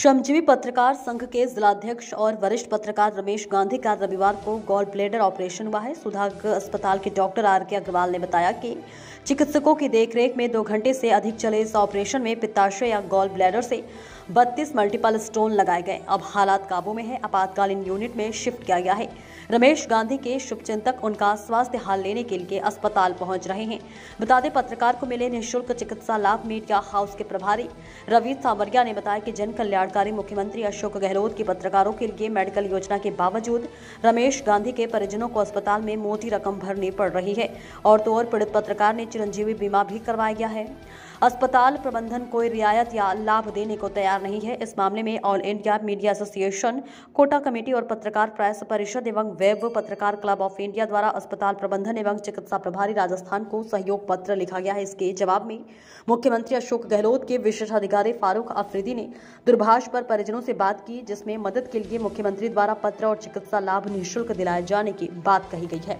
श्रमजीवी पत्रकार संघ के जिलाध्यक्ष और वरिष्ठ पत्रकार रमेश गांधी का रविवार को गॉल ब्लेडर ऑपरेशन हुआ है। सुधाग अस्पताल के डॉक्टर आर के अग्रवाल ने बताया कि चिकित्सकों की देखरेख में दो घंटे से अधिक चले इस ऑपरेशन में पित्ताशय या गॉल ब्लेडर से 32 मल्टीपल स्टोन लगाए गए। अब हालात काबू में है। आपातकालीन यूनिट में शिफ्ट किया गया है। रमेश गांधी के शुभचिंतक उनका स्वास्थ्य हाल लेने के लिए अस्पताल पहुँच रहे हैं। बता दें, पत्रकार को मिले निःशुल्क चिकित्सा लाभ मीडिया हाउस के प्रभारी रवि सावरिया ने बताया कि जन कल्याणकारी मुख्यमंत्री अशोक गहलोत की पत्रकारों के लिए मेडिकल योजना के बावजूद रमेश गांधी के परिजनों को अस्पताल में मोटी रकम भरनी पड़ रही है और तो और पीड़ित पत्रकार ने चिरंजीवी बीमा भी करवाया गया है। अस्पताल प्रबंधन कोई रियायत या लाभ देने को तैयार नहीं है। इस मामले में All India Media Association, Kota committee और पत्रकार प्रेस परिषद एवं वेब पत्रकार क्लब ऑफ़ इंडिया द्वारा अस्पताल प्रबंधन एवं चिकित्सा प्रभारी राजस्थान को सहयोग पत्र लिखा गया है। इसके जवाब में मुख्यमंत्री अशोक गहलोत के विशेष अधिकारी फारूक अफरीदी ने दूरभाष पर परिजनों से बात की, जिसमें मदद के लिए मुख्यमंत्री द्वारा पत्र और चिकित्सा लाभ निःशुल्क दिलाए जाने की बात कही गई है।